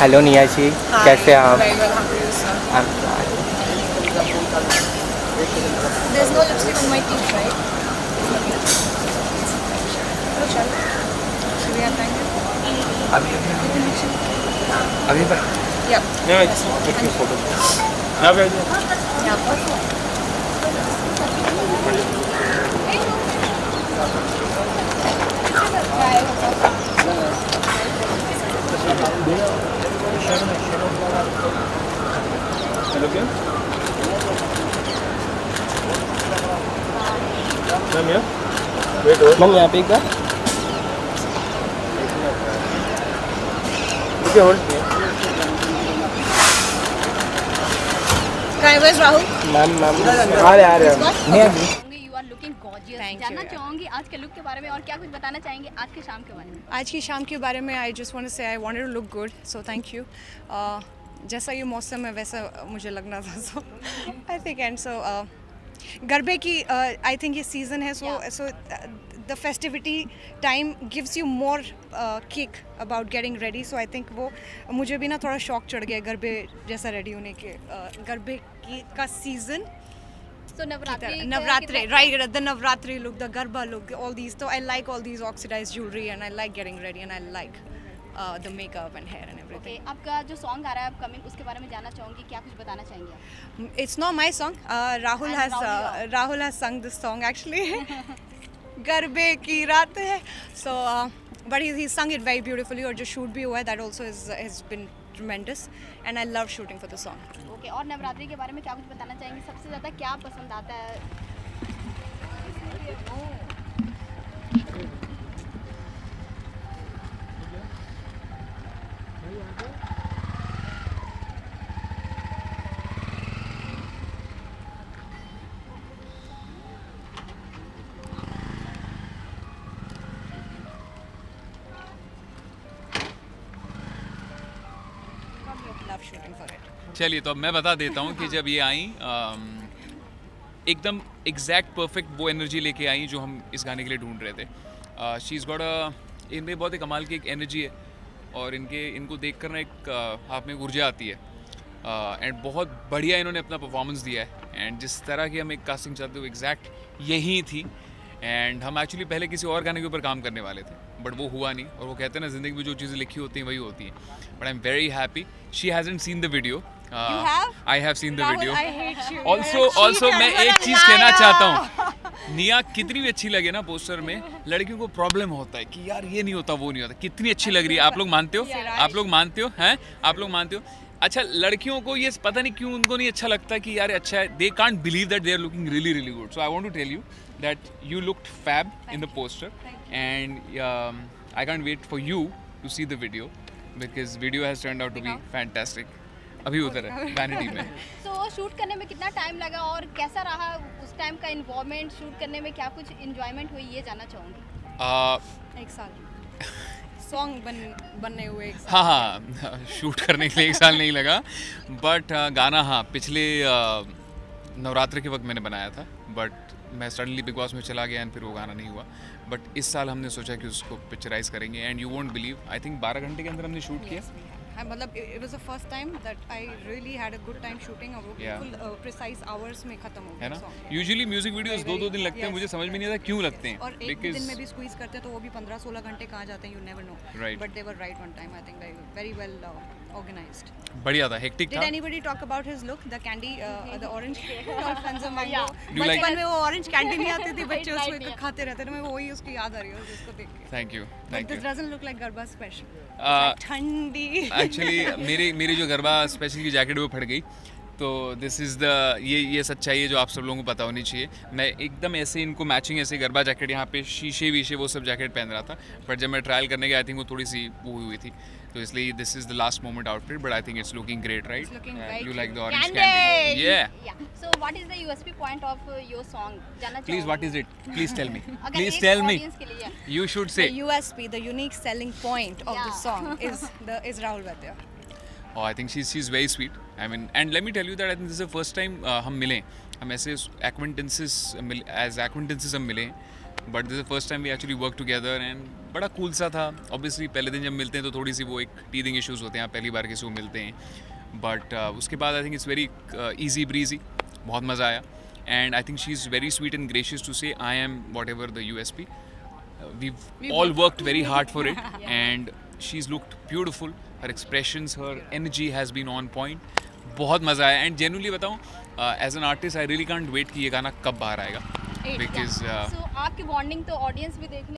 Hello निया जी कैसे हैं आप? अभी अभी। या नहीं फ़ोटो ना भेज दो यहाँ पर मैम यहाँ पे एक बार? Ma'am ma'am. आ रहे आ रहे हैं जानना आज के लुक के बारे में और क्या कुछ बताना चाहेंगे आज के शाम के बारे में? आज की शाम के बारे में I just want say I wanted to look good so thank you जैसा ये मौसम है वैसा मुझे लगना था सो आई थिंक एंड सो गरबे की uh, आई थिंक ये सीज़न है so so the festivity time gives you more kick about getting ready so I think वो मुझे भी ना थोड़ा शौक चढ़ गया गरबे जैसा रेडी होने के uh, गरबे की का season Navratri look the garba look all these तो I like all these oxidise jewellery and I like getting ready and I like the makeup and hair and everything आपका जो सॉन्ग आ रहा है अपकमिंग उसके बारे में जानना चाहूँगी क्या कुछ बताना चाहेंगे it's not my song Rahul Rahul has sung this song actually गरबे की रात है सो बट इज़ ही संग इट वेरी ब्यूटिफुली और जो शूट भी हुआ है that also is has been tremendous and I love shooting for the song okay और नवरात्रि के बारे में क्या कुछ बताना चाहेंगे? सबसे ज़्यादा क्या पसंद आता है? चलिए तो अब मैं बता देता हूँ कि जब ये आई एकदम एग्जैक्ट परफेक्ट वो एनर्जी लेके आई जो हम इस गाने के लिए ढूंढ रहे थे। शी इज़ गॉट अ इनमें बहुत ही कमाल की एक एनर्जी है और इनके इनको देख कर ना एक आप में ऊर्जा आती है। एंड uh, बहुत बढ़िया इन्होंने अपना परफॉर्मेंस दिया है। एंड जिस तरह की हम एक कास्टिंग चाहते हो एग्जैक्ट यही थी। एंड हम एक्चुअली पहले किसी और गाने के ऊपर काम करने वाले थे बट वो हुआ नहीं। और वो कहते हैं ना ज़िंदगी में जो चीज़ें लिखी होती हैं वही होती हैं। But I am very happy she hasn't seen the video I have seen the video. Also also मैं एक चीज़ कहना चाहता हूँ। निया कितनी भी अच्छी लगे ना पोस्टर में लड़कियों को प्रॉब्लम होता है कि यार ये नहीं होता वो नहीं होता। कितनी अच्छी लग रही है। आप लोग मानते हो? आप लोग मानते हो? हैं? आप लोग मानते हो? अच्छा लड़कियों को ये पता नहीं क्यों उनको नहीं अच्छा लगता कि यार अच्छा है। They can't believe that they are looking really really good so I want to tell you that you looked fab in the poster and I can't wait for you to see the video because video has turn out to be fantastic अभी उधर है vanity में। तो shoot करने में कितना time लगा और कैसा रहा उस टाइम का इन्वॉल्वमेंट शूट करने में क्या कुछ इंजॉयमेंट हुई ये जानना चाहूँगी। आ, एक साल। सॉन्ग बन बनने हुए हाँ हाँ शूट करने के लिए एक साल नहीं लगा। बट गाना हाँ पिछले नवरात्र के वक्त मैंने बनाया था। बट मैं सडनली बिग बॉस में चला गया एंड फिर वो गाना नहीं हुआ। बट इस साल हमने सोचा कि उसको पिक्चराइज करेंगे। And you won't believe I think 12 घंटे के अंदर हमने शूट किया। मतलब it was the first time that I really had a good time shooting और वो. बिल्कुल प्रिसाइज आवर्स में खत्म हो गया. यूजुअली म्यूज़िक वीडियोस दो दो दिन लगते हैं. मुझे समझ में नहीं आता क्यों लगते हैं और एक दिन में भी स्क्वीज करते हैं तो वो भी 15 16 घंटे कहाँ जाते हैं you never know. But they were right on time I think very well organised बढ़िया था hectic Did anybody talk about his look, the candy, uh, the orange or of mango? Yeah. Do you like- बचपन में वो orange candy नहीं आती थी बच्चे उसको. खाते रहते थे मैं वही उसकी याद आ रही है उसको देख के thank you But thank this you doesn't look like garba special. Uh, ठंडी एक्चुअली मेरे मेरी जो गरबा स्पेशल की जैकेट वो फट गई तो दिस इज़ द ये ये सच्चाई है जो आप सब लोगों को पता होनी चाहिए। मैं एकदम ऐसे इनको मैचिंग ऐसे गरबा जैकेट यहाँ पे शीशे वीशे वो सब जैकेट पहन रहा था। बट जब मैं ट्रायल करने गया आई थिंक वो थोड़ी सी वो हुई थी। तो इसलिए this is the last moment outfit but I think it's looking great right It's looking very you like the. Orange Candy! Candy ये Yeah. So what is the USP point of uh, जानना please what is it please tell me please tell me you should say USP, the unique selling point of the Yeah. song is the is Rahul Vaidya. I think think she's is very sweet I mean, and let me tell you that I think this is the first time uh, हम मिले हम ऐसे acquaintances मिल- as acquaintances हम मिले but this first time we actually work together and बड़ा cool सा था. Obviously पहले दिन जब मिलते हैं तो थोड़ी सी वो एक टीदिंग इशूज़ होते हैं. आप पहली बार किसी को मिलते हैं. बट uh, उसके बाद I think it's very easy breezy बहुत मज़ा आया. And I think she is very sweet and gracious to say I am whatever the U S P we all all very hard for it and she is looked beautiful. Her expression her energy has been on point बहुत मज़ा आया। And genuinely बताऊँ as an artist I really can't wait कि ये गाना कब बाहर आएगा। बिकॉज़ आपकी वार्निंग तो ऑडियंस भी देखने